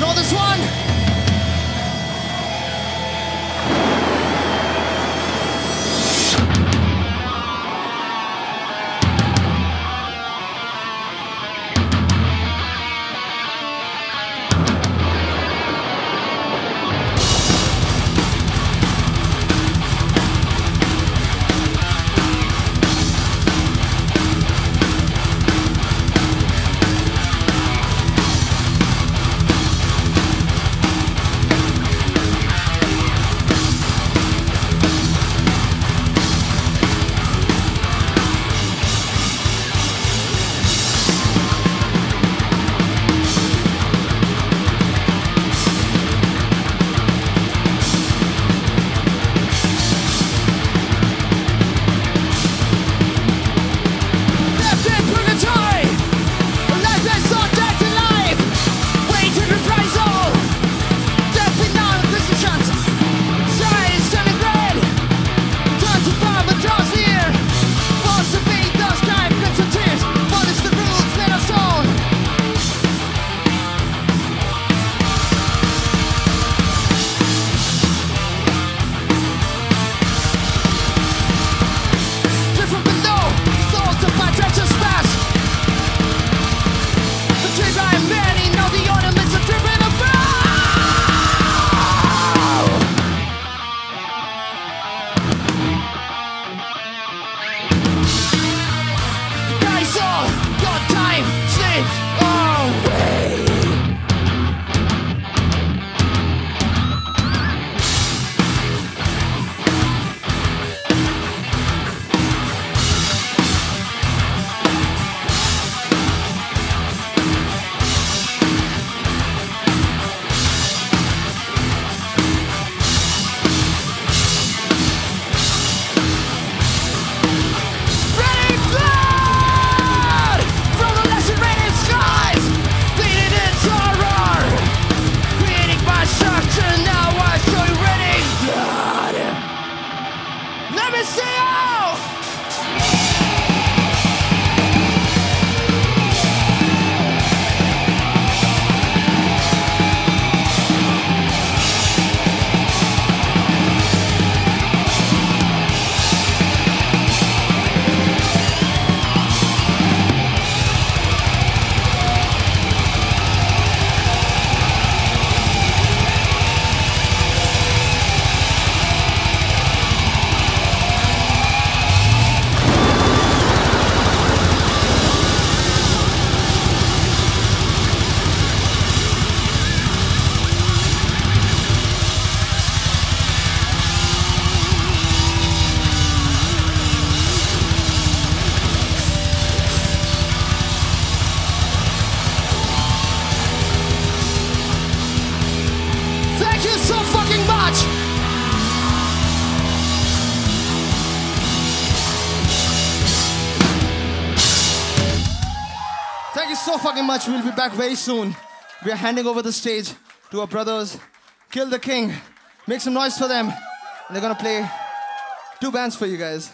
know this one? Leo! You so fucking much. We'll be back very soon. We are handing over the stage to our brothers. Kill the King. Make some noise for them. And they're gonna play two bands for you guys.